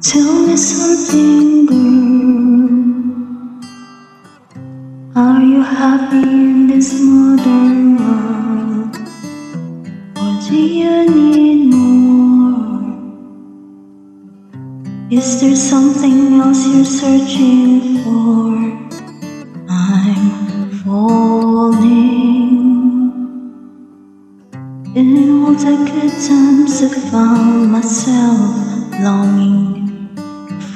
Tell me something, girl. Are you happy in this modern world? Or do you need more? Is there something else you're searching for? I'm falling. In all the good times I found myself longing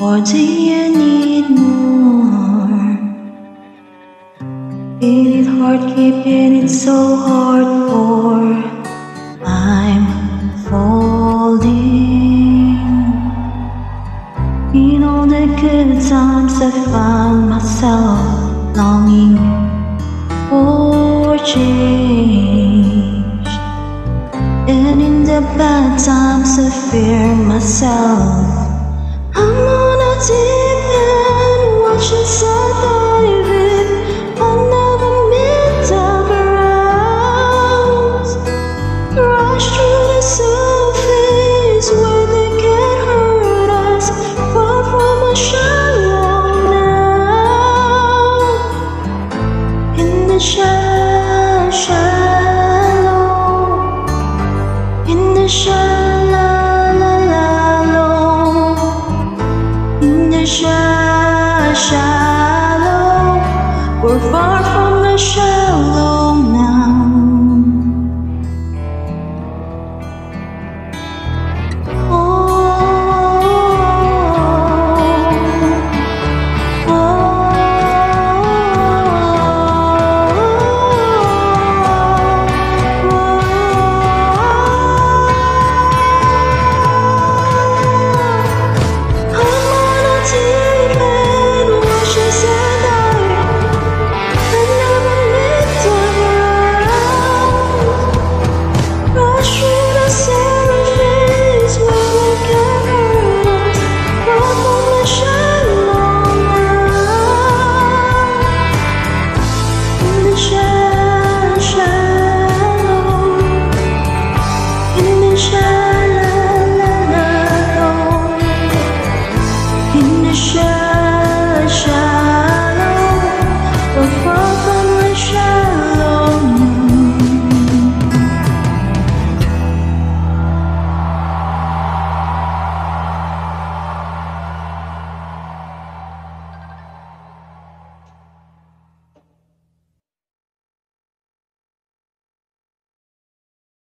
Or do you need more? Is it hard keeping it so hardcore? I'm falling. In all the good times I found myself longing for change. And in the bad times I fear myself shallow, we're far in the shadow.